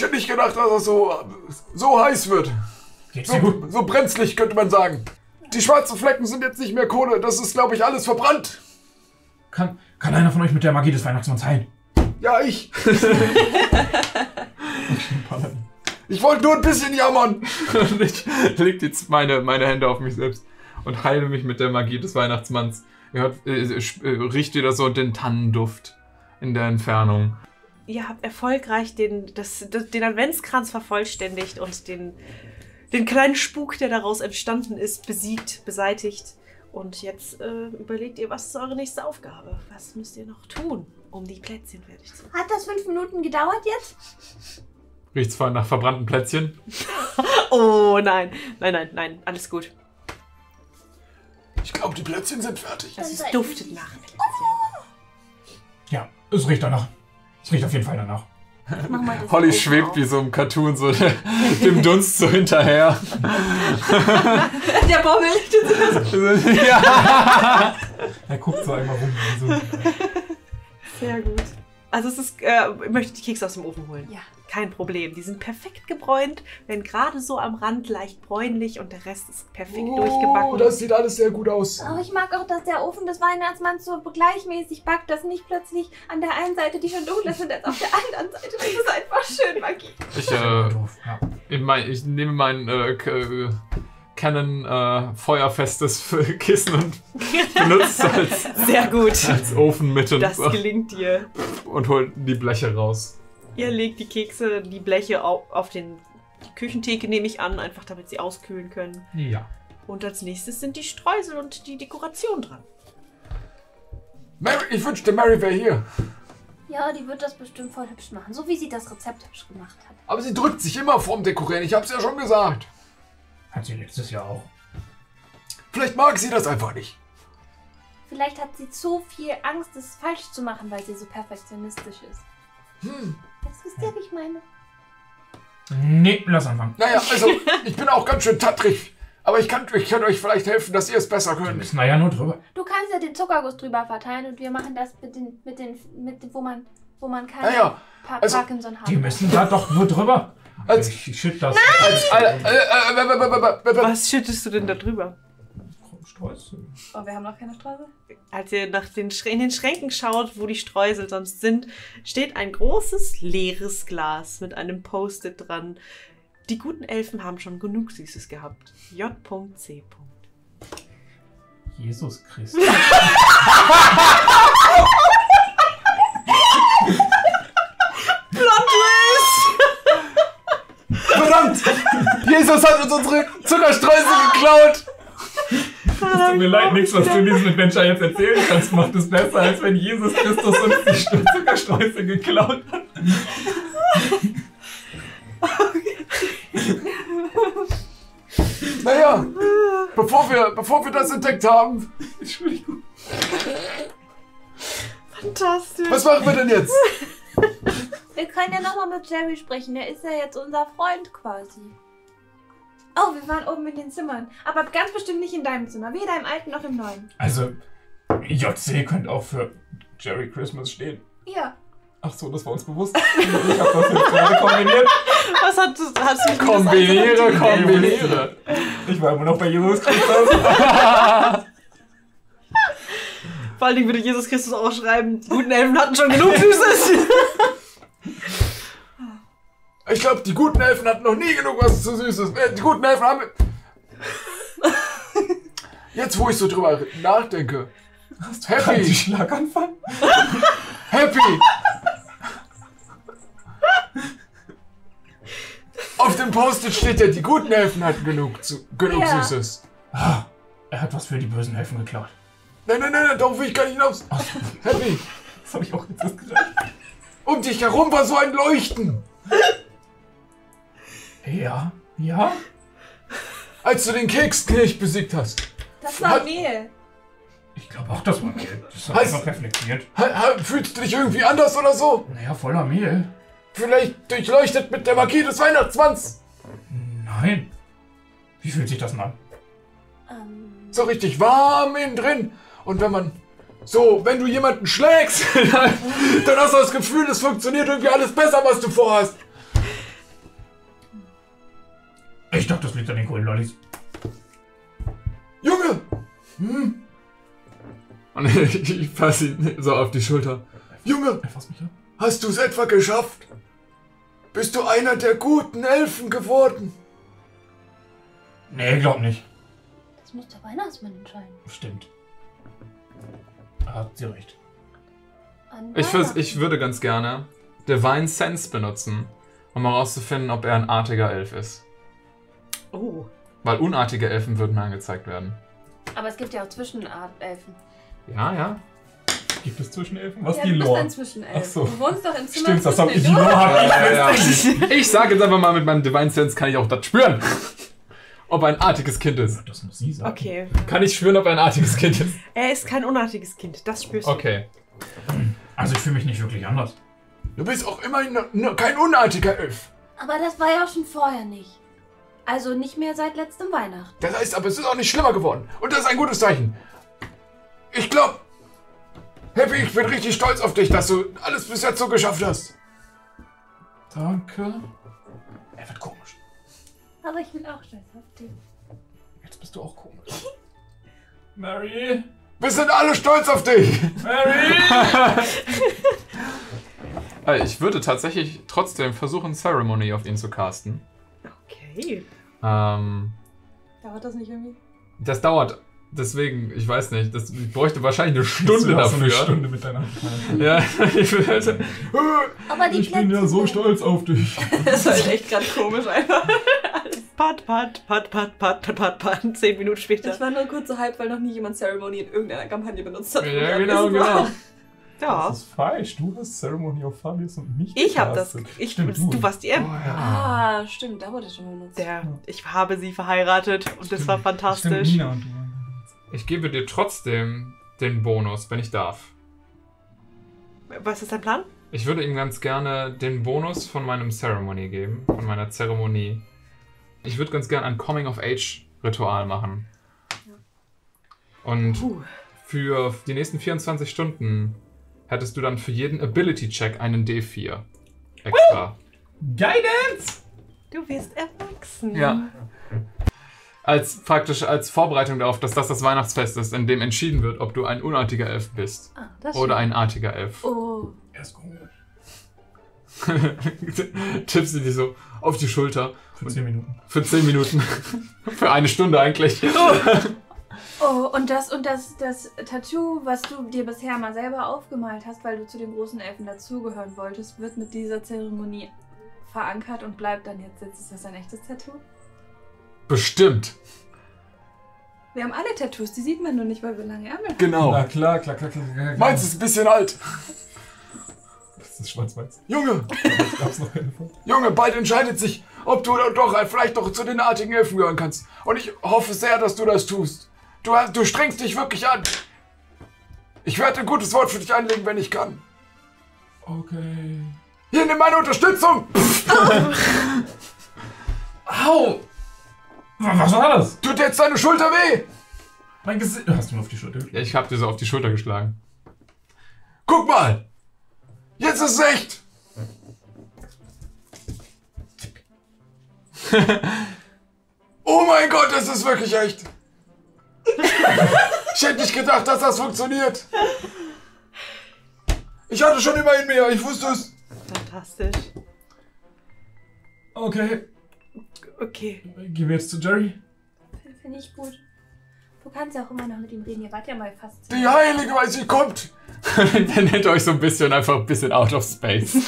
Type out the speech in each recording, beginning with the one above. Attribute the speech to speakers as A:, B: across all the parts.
A: Ich hätte nicht gedacht, dass es so, so heiß wird.
B: Geht's dir gut?
A: So, so brenzlig, könnte man sagen. Die schwarzen Flecken sind jetzt nicht mehr Kohle. Das ist, glaube ich, alles verbrannt.
B: Kann, kann einer von euch mit der Magie des Weihnachtsmanns heilen?
A: Ja, ich. Ich wollte nur ein bisschen jammern.
C: Und ich leg jetzt meine, meine Hände auf mich selbst und heile mich mit der Magie des Weihnachtsmanns. Ihr hört, äh, sp- äh, riecht wieder so den Tannenduft in der Entfernung.
D: Ihr habt erfolgreich den, das, das, den Adventskranz vervollständigt und den, den kleinen Spuk, der daraus entstanden ist, besiegt, beseitigt. Und jetzt äh, überlegt ihr, was ist eure nächste Aufgabe? Was müsst ihr noch tun, um die Plätzchen fertig zu machen?
E: Hat das fünf Minuten gedauert jetzt?
C: Riecht zwar nach verbrannten Plätzchen.
D: Oh nein, nein, nein, nein, alles gut.
A: Ich glaube, die Plätzchen sind fertig.
D: Das ist, duftet nach.
B: Ja, es riecht danach. Es riecht auf jeden Fall danach.
E: Mach mal das
C: Holly schwebt
E: auf.
C: wie so im Cartoon so dem Dunst so hinterher.
D: Der Bommel liegt
C: ja.
B: Er guckt so einmal rum. So.
D: Sehr gut. Also es ist, äh, ich möchte die Kekse aus dem Ofen holen.
E: Ja.
D: Kein Problem. Die sind perfekt gebräunt, werden gerade so am Rand leicht bräunlich und der Rest ist perfekt
A: Oh,
D: durchgebacken.
A: das sieht alles sehr gut aus.
E: Oh, ich mag auch, dass der Ofen des Weihnachtsmanns so gleichmäßig backt, dass nicht plötzlich an der einen Seite die schon dunkler sind als auf der anderen Seite. Das ist einfach schön, Magie.
C: Ich, äh, ich, mein, ich nehme mein äh, äh, Canon äh, feuerfestes Kissen und benutze es als,
D: Sehr gut.
C: als Ofen mit und,
D: Das gelingt dir.
C: und hol die Bleche raus.
D: Ihr legt die Kekse, die Bleche auf, auf den, die Küchentheke, nehme ich an, einfach damit sie auskühlen können.
B: Ja.
D: Und als nächstes sind die Streusel und die Dekoration dran.
A: Mary, ich wünschte, Mary wäre hier.
E: Ja, die wird das bestimmt voll hübsch machen, so wie sie das Rezept hübsch gemacht hat.
A: Aber sie drückt sich immer vorm Dekorieren. Ich hab's ja schon gesagt.
B: Hat sie letztes Jahr auch.
A: Vielleicht mag sie das einfach nicht.
E: Vielleicht hat sie zu viel Angst, es falsch zu machen, weil sie so perfektionistisch ist. Das ist ihr, wie ich meine.
B: Nee, lass anfangen.
A: Naja, also ich bin auch ganz schön tattrig. Aber ich kann, ich kann euch vielleicht helfen, dass ihr es besser könnt.
B: Wir ja nur drüber.
E: Du kannst ja den Zuckerguss drüber verteilen und wir machen das mit den, mit den, mit den, wo man, wo man kann.
A: Naja,
E: pa
A: also,
E: Parkinson hat.
B: Die müssen da doch nur drüber.
A: Als,
B: ich schütt das. Nein!
A: Als, äh, äh, äh,
D: Was schüttest du denn da drüber?
B: Streusel.
F: Oh, wir haben noch keine Streusel?
D: Als ihr nach den, in den Schränken schaut, wo die Streusel sonst sind, steht ein großes leeres Glas mit einem Post-it dran. Die guten Elfen haben schon genug Süßes gehabt. J.C.
B: Jesus Christus.
A: Verdammt! Jesus hat uns unsere Zuckerstreusel geklaut!
B: Es tut mir leid, nichts, was du in diesem Adventure jetzt erzählen kannst, macht es besser, als wenn Jesus Christus uns die Zuckerstreusel geklaut hat.
A: Naja, bevor wir, bevor wir das entdeckt haben,
B: Entschuldigung.
D: Fantastisch.
A: was machen wir denn jetzt?
E: Wir können ja nochmal mit Jerry sprechen. Der ist ja jetzt unser Freund quasi. Oh, wir waren oben in den Zimmern. Aber ganz bestimmt nicht in deinem Zimmer. Weder im alten noch im neuen.
B: Also, JC könnte auch für Jerry Christmas stehen.
E: Ja.
B: Ach so, das war uns bewusst. Ich hab das jetzt gerade kombiniert.
D: Was hat, hast du
C: Kombiniere, kombiniere.
B: Ich war immer noch bei Jesus Christus.
D: Vor allen Dingen würde Jesus Christus auch schreiben, guten Elfen hatten schon genug Süßes.
A: Ich glaube, die guten Elfen hatten noch nie genug was zu Süßes. Äh, Die guten Elfen haben. Jetzt, wo ich so drüber nachdenke.
B: Hast
A: Happy.
B: Schlaganfall?
A: Happy! Auf dem Post-it steht ja, die guten Elfen hatten genug, zu, genug
E: Ja.
A: Süßes.
B: Ah, er hat was für die bösen Helfen geklaut.
A: Nein, nein, nein, nein, darauf will ich gar nicht hinaus. Happy!
B: Das habe ich auch jetzt erst gedacht.
A: Um dich herum war so ein Leuchten.
B: Ja, ja.
A: Als du den Keksknecht besiegt hast.
E: Das war
A: Hat-
E: Mehl.
B: Ich glaube auch, das war Mehl. Das hat
A: Heißt-
B: einfach reflektiert.
A: Ha, ha, fühlst du dich irgendwie anders oder so?
B: Naja, voller Mehl.
A: Vielleicht durchleuchtet mit der Magie des Weihnachtsmanns.
B: Nein. Wie fühlt sich das denn an?
E: Ähm,
A: So richtig warm innen drin. Und wenn man. So, wenn du jemanden schlägst, dann, dann hast du das Gefühl, es funktioniert irgendwie alles besser, was du vorhast.
B: Ich dachte, das liegt an den grünen Lollis.
A: Junge! Hm?
C: Und ich, ich fasse ihn so auf die Schulter.
A: Junge,
B: fasst mich an.
A: hast du es etwa geschafft? Bist du einer der guten Elfen geworden?
B: Nee, glaub nicht.
E: Das muss der Weihnachtsmann entscheiden.
B: Stimmt. Hat sie recht.
E: An
C: Ich, vers- ich würde ganz gerne Divine Sense benutzen, um herauszufinden, ob er ein artiger Elf ist.
D: Oh.
C: Weil unartige Elfen würden mir angezeigt werden.
E: Aber es gibt ja auch Zwischenelfen.
C: Ja, ja.
B: Gibt es Zwischenelfen? Was
E: ja,
B: die
E: du bist
B: Lore?
E: ein Zwischenelf.
B: Ach so.
E: Du wohnst doch im Zimmer
B: Stimmt, das
E: zwischen
B: hab ich. Die Lore hab ich
C: Ja, ja, ja.
B: festgelegt.
C: Ich sage jetzt einfach mal, mit meinem Divine Sense kann ich auch das spüren. Ob ein artiges Kind ist.
B: Das muss sie sagen.
D: Okay.
C: Kann ich spüren, ob er ein artiges Kind ist?
D: Er ist kein unartiges Kind, das spürst du.
C: Okay.
B: Also ich fühle mich nicht wirklich anders.
A: Du bist auch immerhin kein unartiger Elf.
E: Aber das war ja auch schon vorher nicht. Also nicht mehr seit letztem Weihnachten.
A: Das heißt aber, es ist auch nicht schlimmer geworden. Und das ist ein gutes Zeichen. Ich glaube, Happy, ich bin richtig stolz auf dich, dass du alles bis jetzt so geschafft hast.
B: Danke. Er wird komisch.
E: Aber ich bin auch stolz auf dich.
B: Jetzt bist du auch komisch. Mary!
A: Wir sind alle stolz auf dich.
B: Mary!
C: Äh, Ich würde tatsächlich trotzdem versuchen, Ceremony auf ihn zu casten.
D: Okay.
C: Ähm,
E: Dauert das nicht irgendwie?
C: das dauert. Deswegen, ich weiß nicht, das, ich bräuchte wahrscheinlich eine Stunde
B: Du hast so
C: dafür.
B: eine Stunde miteinander.
C: Ja, ich würde.
E: Aber die
B: Ich bin ja so stolz auf dich.
D: Das war echt gerade komisch einfach. Pat, pat, pat, pat, pat, pat, pat, pat. Zehn Minuten später.
F: Ich war nur kurz so hype, weil noch nie jemand Ceremony in irgendeiner Kampagne benutzt hat.
C: Ja, genau, genau.
D: Ja.
B: Das ist falsch. Du hast Ceremony of Fabius und mich
D: Ich hab das. Ich,
B: Stimmt,
D: du. warst die M.
F: Ah, stimmt, da wurde ich schon mal benutzt.
D: Der, ich habe sie verheiratet und das war
B: Stimmt,
D: fantastisch.
B: Nina und du.
C: Ich gebe dir trotzdem den Bonus, wenn ich darf.
D: Was ist dein Plan?
C: Ich würde ihm ganz gerne den Bonus von meinem Ceremony geben, von meiner Zeremonie. Ich würde ganz gerne ein Coming-of-Age-Ritual machen. Und für die nächsten 24 Stunden hättest du dann für jeden Ability-Check einen D4 extra.
B: Guidance!
D: Du wirst erwachsen.
C: Ja. Als praktisch als Vorbereitung darauf, dass das das Weihnachtsfest ist, in dem entschieden wird, ob du ein unartiger Elf bist
E: Ah, das
C: oder
E: stimmt.
C: ein artiger Elf.
E: Oh.
B: Er ist komisch.
C: Tippst du dir so auf die Schulter
B: Für 10 Minuten.
C: für 10 Minuten. für eine Stunde eigentlich.
E: Oh, und das und das, das Tattoo, was du dir bisher mal selber aufgemalt hast, weil du zu den großen Elfen dazugehören wolltest, wird mit dieser Zeremonie verankert und bleibt dann jetzt. Jetzt ist das ein echtes Tattoo.
C: Bestimmt.
E: Wir haben alle Tattoos, die sieht man nur nicht, weil wir lange Ärmel haben.
A: Genau.
B: Na klar, klar, klar, klar. klar.
A: Meins ist ein bisschen alt.
B: Das ist schwarz-weiß.
A: Junge,
B: Ich gab's noch keine von.
A: Junge, bald entscheidet sich, ob du doch vielleicht doch zu den artigen Elfen gehören kannst. Und ich hoffe sehr, dass du das tust. Du, du strengst dich wirklich an. Ich werde ein gutes Wort für dich einlegen, wenn ich kann.
B: Okay.
A: Hier, nimm meine Unterstützung.
B: Au! Was war das?
A: Tut jetzt deine Schulter weh.
B: Mein Gesicht. Hast du mir auf die Schulter geschlagen?
C: Ja, ich hab dir so auf die Schulter geschlagen.
A: Guck mal. Jetzt ist es echt. oh mein Gott, es ist wirklich echt. Ich hätte nicht gedacht, dass das funktioniert. Ich hatte schon immer in mir, ich wusste es.
D: Fantastisch.
B: Okay.
D: Okay.
B: Gehen wir jetzt zu Jerry?
E: Finde ich gut. Du kannst ja auch immer noch mit ihm reden. Ihr wart ja mal fast.
A: Die Heilige, weil sie kommt.
C: Dann nennt ihr euch so ein bisschen einfach ein bisschen out of space.
E: Ich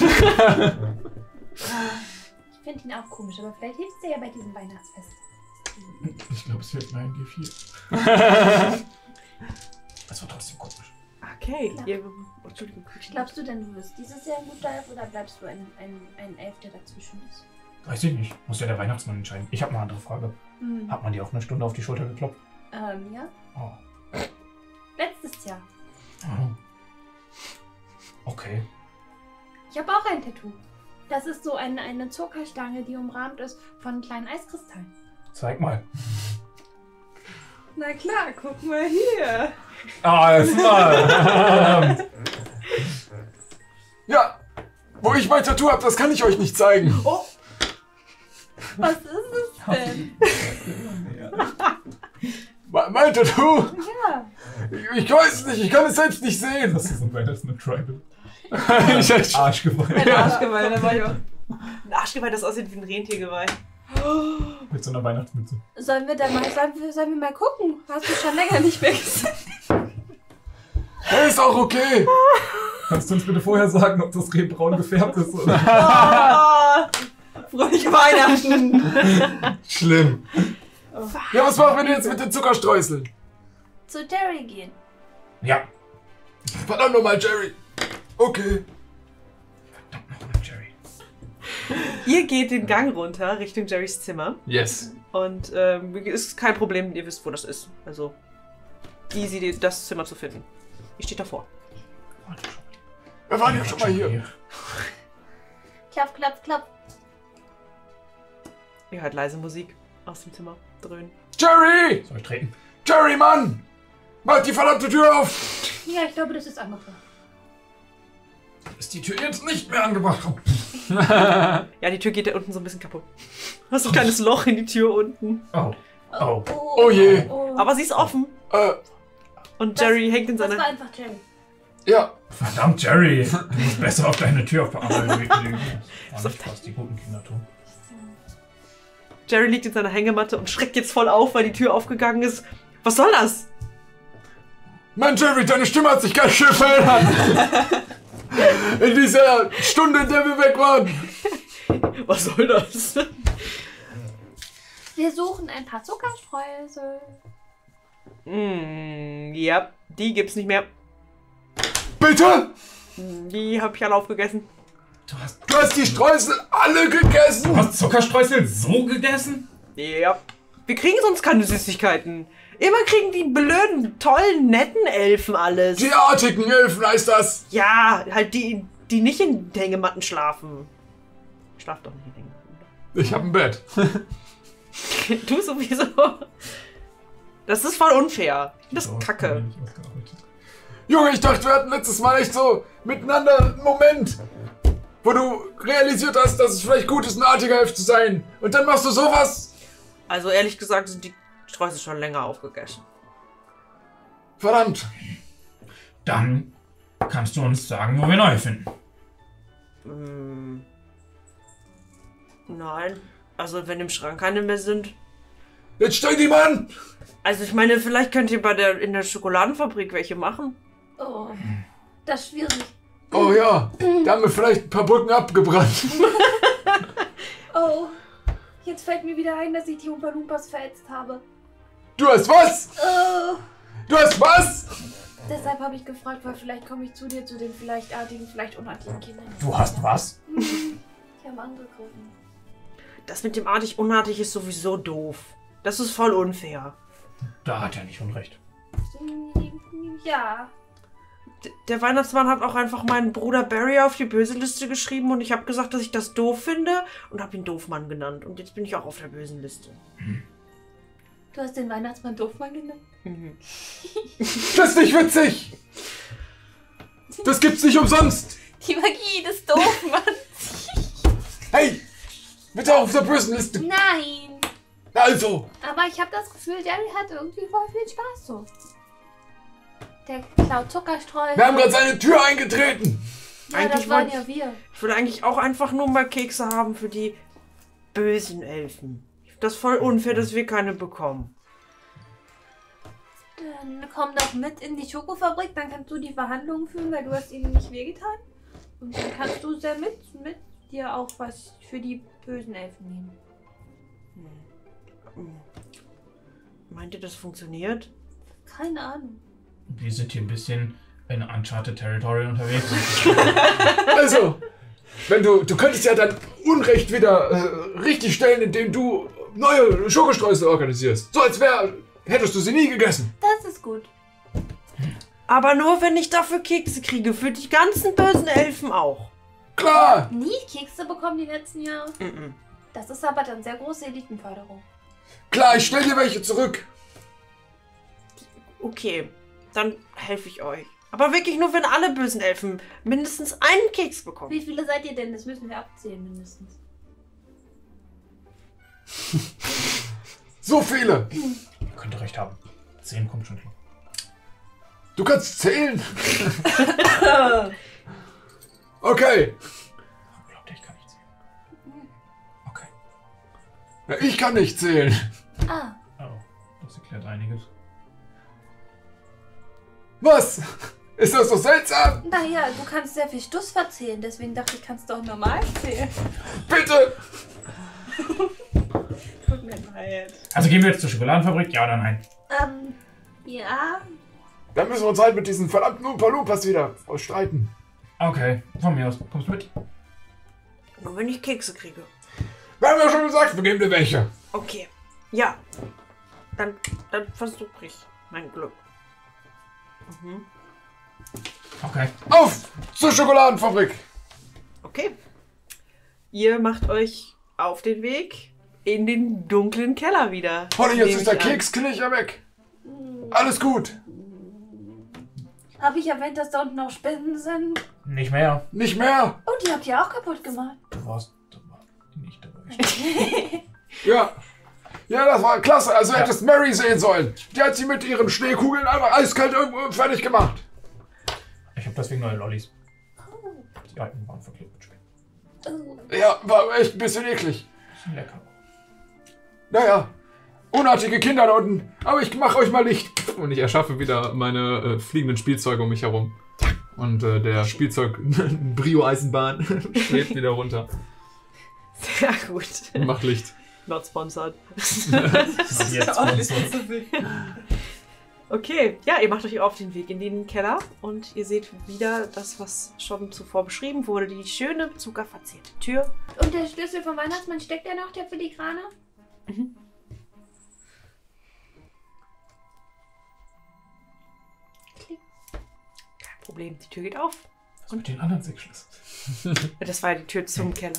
E: finde ihn auch komisch, aber vielleicht hilft es dir ja bei diesem Weihnachtsfest.
B: Ich glaube, es hilft mir ein G4. Das war trotzdem komisch.
D: Okay. Ihr, Entschuldigung.
E: Glaubst du denn, du wirst dieses Jahr ein guter Elf oder bleibst du ein, ein, ein Elf, der dazwischen ist?
B: Weiß ich nicht. Muss ja der Weihnachtsmann entscheiden. Ich habe eine andere Frage.
E: Hm.
B: Hat man dir auch eine Stunde auf die Schulter geklopft?
E: Ähm, ja.
B: Oh.
E: Letztes Jahr.
B: oh. Okay.
E: Ich habe auch ein Tattoo. Das ist so eine, eine Zuckerstange, die umrahmt ist von kleinen Eiskristallen.
B: Zeig mal.
D: Na klar, guck mal hier.
B: Alles mal.
A: Ja, wo ich mein Tattoo habe, das kann ich euch nicht zeigen.
E: Was ist es? denn?
A: Me- Meinte du?
E: Ja.
A: Ich, ich weiß nicht, ich kann es selbst nicht sehen.
B: Das ist ein Weihnachtsmann Tribal.
A: ich,
B: Arschgeweih.
F: Ein Arschgeweih, da war ich auch.
D: Ein Arschgeweih, das aussieht wie ein Rentiergeweih.
B: Mit so einer Weihnachtsmütze.
E: Sollen wir dann mal, sollen wir, sollen wir mal gucken? Hast du schon länger nicht mehr gesehen?
A: hey, ist auch okay.
B: Kannst du uns bitte vorher sagen, ob das Reh braun gefärbt ist? Oder?
F: Ah, fröhliche Weihnachten.
A: Schlimm. Ja, was machen wir denn jetzt mit den Zuckerstreuseln?
E: Zu Jerry gehen.
B: Ja.
A: Verdammt nochmal, Jerry. Okay.
D: Ihr geht den Gang runter Richtung Jerrys Zimmer.
C: Yes.
D: Und ähm, ist kein Problem, ihr wisst, wo das ist. Also easy, das Zimmer zu finden. Ihr steht davor.
A: Wir waren ja schon mal hier.
E: Klopf, klopf, klopf.
D: Ihr hört leise Musik aus dem Zimmer dröhnen.
A: Jerry!
B: Soll ich treten?
A: Jerry, Mann! Mach die verdammte Tür auf!
E: Ja, ich glaube, das ist angefangen.
B: Ist die Tür jetzt nicht mehr angebracht?
D: Ja, die Tür geht da unten so ein bisschen kaputt. Hast ein kleines Loch in die Tür unten.
B: Oh. Oh.
A: Oh je.
D: Aber sie ist offen.
A: Äh,
D: Und Jerry hängt in
E: Das war
D: seiner.
E: einfach Jerry.
A: ja.
B: Verdammt, Jerry. Du musst besser auf deine Tür aufpassen. Das war nicht, was die guten Kinder tun.
D: Jerry liegt in seiner Hängematte und schreckt jetzt voll auf, weil die Tür aufgegangen ist. Was soll das?
A: Mann, Jerry, deine Stimme hat sich ganz schön verändert. In dieser Stunde, in der wir weg waren.
D: Was soll das?
E: Wir suchen ein paar Zuckerstreusel.
D: Hm, ja, die gibt's nicht mehr.
A: Bitte?
D: Die hab ich alle aufgegessen.
B: Du hast,
A: Du hast die Streusel alle
B: du
A: gegessen?
B: hast Zuckerstreusel so gegessen?
D: Ja. Wir kriegen sonst keine Süßigkeiten. Immer kriegen die blöden, tollen, netten Elfen alles.
A: Die artigen Elfen heißt das.
D: Ja, halt die, die nicht in Hängematten schlafen. Schlaf doch nicht in Hängematten.
A: Ich hab ein Bett.
D: Du sowieso. Das ist voll unfair. Das ist kacke.
A: Junge, ich dachte, wir hatten letztes Mal echt so miteinander einen Moment, wo du realisiert hast, dass es vielleicht gut ist, ein artiger Elf zu sein. Und dann machst du sowas?
D: Also ehrlich gesagt sind die Streusel schon länger aufgegessen.
A: Verdammt.
B: Dann kannst du uns sagen, wo wir neue finden.
D: Hm. Nein. Also wenn im Schrank keine mehr sind.
A: Jetzt stell die mal an.
D: Also ich meine, vielleicht könnt ihr bei der in der Schokoladenfabrik welche machen.
E: Oh, das ist schwierig.
A: Oh ja, da haben wir vielleicht ein paar Brücken abgebrannt.
E: Oh, jetzt fällt mir wieder ein, dass ich die Oompa Loompas verätzt habe.
A: Du hast was?
E: Oh,
A: Du hast was?
E: deshalb habe ich gefragt, weil vielleicht komme ich zu dir, zu den vielleicht artigen, vielleicht unartigen Kindern.
B: Du hast was?
E: Ich habe angegriffen.
D: Das mit dem artig unartig ist sowieso doof. Das ist voll unfair.
B: Da hat er nicht unrecht.
E: Ja,
D: D der Weihnachtsmann hat auch einfach meinen Bruder Barry auf die böse Liste geschrieben und ich habe gesagt, dass ich das doof finde und habe ihn Doofmann genannt. Und jetzt bin ich auch auf der bösen Liste.
E: Du hast den Weihnachtsmann Doofmann genannt.
A: Das ist nicht witzig. Das gibt's nicht umsonst.
E: Die Magie des Doofmanns.
A: Hey, bitte auf der bösen Liste.
E: Nein.
A: Also,
E: Aber ich habe das Gefühl, Jerry hat irgendwie voll viel Spaß so. Der klaut Zuckerstreusel.
A: wir haben gerade seine Tür eingetreten.
E: ja,
D: Eigentlich
E: das waren
D: wollte-
E: ja wir.
D: Ich würde eigentlich auch einfach nur mal Kekse haben für die bösen Elfen. Das voll unfair, dass wir keine bekommen.
E: Dann komm doch mit in die Schokofabrik, dann kannst du die Verhandlungen führen, weil du hast ihnen nicht wehgetan. Und dann kannst du sehr mit, mit dir auch was für die bösen Elfen nehmen.
D: Meint ihr, das funktioniert?
E: Keine Ahnung.
B: Wir sind hier ein bisschen in Uncharted Territory unterwegs.
A: Also, wenn du, du könntest ja dein Unrecht wieder äh, richtig stellen, indem du neue Schokostreusel organisierst. So als wäre, hättest du sie nie gegessen.
E: Das ist gut.
D: Aber nur, wenn ich dafür Kekse kriege. Für die ganzen bösen Elfen auch.
A: Klar.
E: Nie Kekse bekommen die letzten Jahre.
D: Mhm.
E: Das ist aber dann sehr große Elitenförderung.
A: Klar, ich stell dir welche zurück.
D: Okay, dann helfe ich euch. Aber wirklich nur, wenn alle bösen Elfen mindestens einen Keks bekommen.
E: Wie viele seid ihr denn? Das müssen wir abzählen mindestens.
A: So viele.
B: Könnte recht haben. Zehn kommt schon hin.
A: Du kannst zählen. Okay.
B: Glaubt ihr, ich kann nicht sehen? Okay.
A: Ja, ich kann nicht zählen.
E: Ah,
B: Oh, das erklärt einiges.
A: Was? Ist das so seltsam?
E: naja, du kannst sehr viel Stuss verzählen, deswegen dachte ich, kannst du auch normal zählen.
A: Bitte!
F: Tut mir leid.
B: Also gehen wir jetzt zur Schokoladenfabrik? Ja oder nein?
E: Ähm, ja.
A: Dann müssen wir uns halt mit diesen verdammten Umpa-Lumpas wieder streiten.
B: Okay, von mir aus. Kommst du mit?
D: Nur wenn ich Kekse kriege.
A: Wir haben ja schon gesagt, wir geben dir welche.
D: Okay. Ja. Dann, dann versuche ich mein Glück. Mhm.
B: Okay.
A: Auf zur Schokoladenfabrik.
D: Okay. Ihr macht euch auf den Weg in den dunklen Keller wieder.
A: Holly, jetzt ist der. Keksknilcher weg. Alles gut.
E: Habe ich erwähnt, dass da unten noch Spinnen sind?
B: Nicht mehr.
A: Nicht mehr.
E: Oh, die habt ihr auch kaputt gemacht.
B: Du warst nicht dabei.
A: Ja. Ja, das war klasse. Also hättest Mary sehen sollen. Die hat sie mit ihren Schneekugeln einfach eiskalt irgendwo fertig gemacht.
B: Ich habe deswegen neue Lollis. Die alten waren verklebt mit Spinnen.
E: Oh.
A: Ja, war echt ein bisschen eklig.
B: Sind lecker.
A: Naja. Unartige Kinder da unten. Aber ich mach euch mal Licht.
C: Und ich erschaffe wieder meine äh, fliegenden Spielzeuge um mich herum. Und äh, der Spielzeug Brio-Eisenbahn schwebt wieder runter
D: Sehr gut.
C: und macht Licht.
D: Not sponsored.
B: Und jetzt
F: Ordentlich
B: Sponsor.
F: zu viel.
D: Okay, ja, ihr macht euch auf den Weg in den Keller und ihr seht wieder das, was schon zuvor beschrieben wurde, die schöne, zuckerverzierte Tür.
E: Und der Schlüssel vom Weihnachtsmann steckt ja noch, der Filigrane? Klick.
D: Kein Problem, die Tür geht auf.
B: Was mit den anderen sechs Schlüsseln?
D: Das war die Tür zum Keller.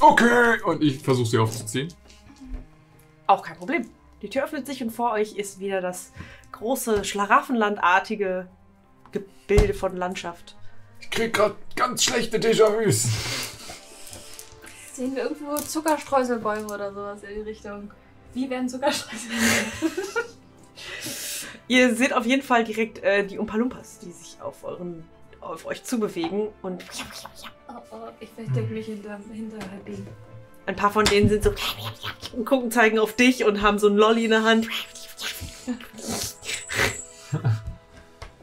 C: Okay. Und ich versuche sie aufzuziehen.
D: Auch kein Problem. Die Tür öffnet sich und vor euch ist wieder das große, schlaraffenlandartige Gebilde von Landschaft.
A: Ich krieg grad ganz schlechte Déjà-vus.
E: Sehen wir irgendwo Zuckerstreuselbäume oder sowas in die Richtung? Wie werden Zuckerstreusel?
D: Ihr seht auf jeden Fall direkt äh, die Umpalumpas, die sich auf, euren, auf euch zubewegen und
E: Oh, oh, ich verstecke mich hinter, hinter Halbin.
D: ein paar von denen sind so und gucken, zeigen auf dich und haben so ein Lolli in der Hand.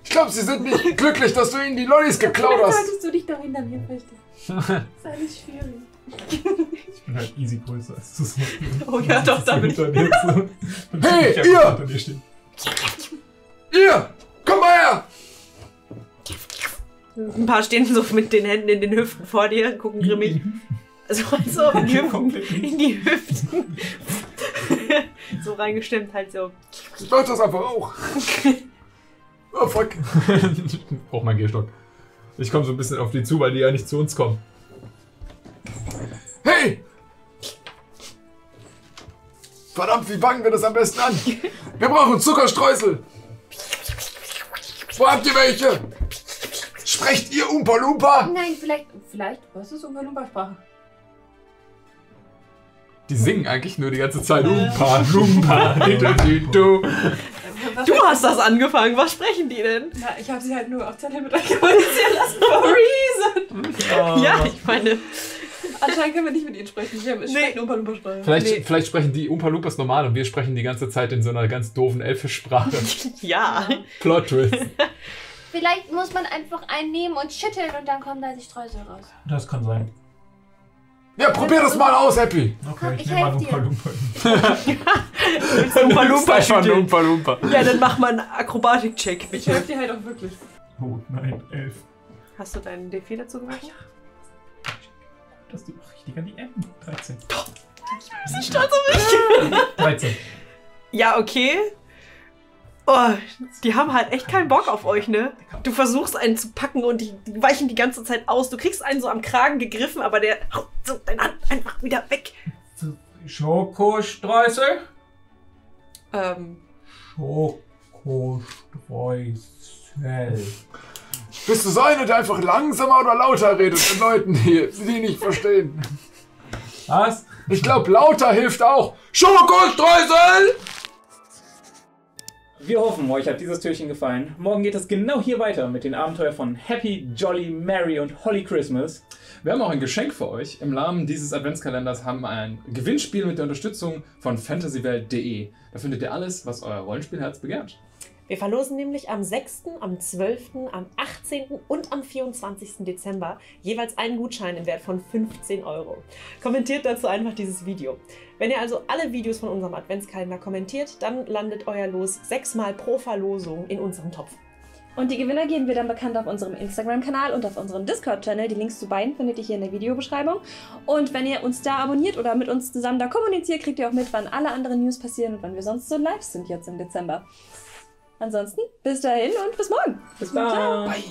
A: Ich glaube, sie sind nicht glücklich, dass du ihnen die Lollis geklaut hast.
E: solltest du dich doch hinter mir verstecken. Das ist alles schwierig.
B: Ich bin halt easy größer als du.
F: Oh ja, doch, da bin ich.
B: Dir so.
A: Hey,
B: ich
A: ihr!
B: Hinter dir stehen.
A: Ihr, komm mal her.
D: Ein paar stehen so mit den Händen in den Hüften vor dir, gucken grimmig. Also, so in die Hüften. In die Hüften. so reingestimmt, halt so.
A: Ich mach das einfach auch. Oh, fuck.
C: ich brauche meinen Gehstock. Ich komme so ein bisschen auf die zu, weil die ja nicht zu uns kommen.
A: Hey! Verdammt, wie fangen wir das am besten an? Wir brauchen Zuckerstreusel. Wo habt ihr welche? Sprecht ihr Umpa Lumpa?
E: Nein, vielleicht. Vielleicht. Was ist Umpa-Lumpa-Sprache?
C: Die singen eigentlich nur die ganze Zeit Lumpa, Lumpa, du,
D: hast das angefangen, was sprechen die denn?
F: Na, ich habe sie halt nur auf Zettel mit euch kommunizieren lassen. For a reason.
D: Ja, ich meine.
F: Anscheinend können wir nicht mit ihnen sprechen. Wir sprechen Umpa Lumpa Sprache.
C: Vielleicht,
D: Nee.
C: vielleicht sprechen die Umpa Lumpas normal und wir sprechen die ganze Zeit in so einer ganz doofen Elfischsprache.
D: Ja.
C: Plot Twist.
E: Vielleicht muss man einfach einen nehmen und schütteln und dann kommen da die Streusel raus.
B: Das kann sein.
A: Ja, probier das mal aus, Happy.
B: Okay,
E: Komm,
B: ich
E: ich
B: nehme mal Lumpa
E: dir.
B: Lumpa.
D: Umpa Lumpa
C: Einfach
D: schütteln.
C: Umpa Lumpa.
D: Ja, dann mach mal einen Akrobatik-Check,
F: Ich helfe dir halt auch wirklich.
B: Oh nein, elf.
D: Hast du deinen D4 dazu gemacht?
B: Das tut noch richtig an die M. 13.
D: Ich bin stolz auf mich.
B: 13.
D: Ja, okay. Oh, die haben halt echt keinen Bock auf euch, ne? Du versuchst einen zu packen und die, die weichen die ganze Zeit aus. Du kriegst einen so am Kragen gegriffen, aber der haut so deine Hand einfach wieder weg.
B: Schokostreusel?
D: Ähm,
B: Schokostreusel.
A: Bist du so einer, der einfach langsamer oder lauter redet mit Leuten, die, die nicht verstehen?
B: Was?
A: Ich glaube, lauter hilft auch. Schokostreusel!
B: Wir hoffen, euch hat dieses Türchen gefallen. Morgen geht es genau hier weiter mit den Abenteuern von Happy, Jolly, Merry und Holly Christmas.
C: Wir haben auch ein Geschenk für euch. Im Rahmen dieses Adventskalenders haben wir ein Gewinnspiel mit der Unterstützung von fantasywelt.de. Da findet ihr alles, was euer Rollenspielherz begehrt.
D: Wir verlosen nämlich am 6., am 12., am 18. und am 24. Dezember jeweils einen Gutschein im Wert von 15 Euro. Kommentiert dazu einfach dieses Video. Wenn ihr also alle Videos von unserem Adventskalender kommentiert, dann landet euer Los sechsmal pro Verlosung in unserem Topf.
E: Und die Gewinner geben wir dann bekannt auf unserem Instagram-Kanal und auf unserem Discord-Channel. Die Links zu beiden findet ihr hier in der Videobeschreibung. Und wenn ihr uns da abonniert oder mit uns zusammen da kommuniziert, kriegt ihr auch mit, wann alle anderen News passieren und wann wir sonst so live sind jetzt im Dezember. Ansonsten, bis dahin und bis morgen.
B: Bis dann.
A: Bye.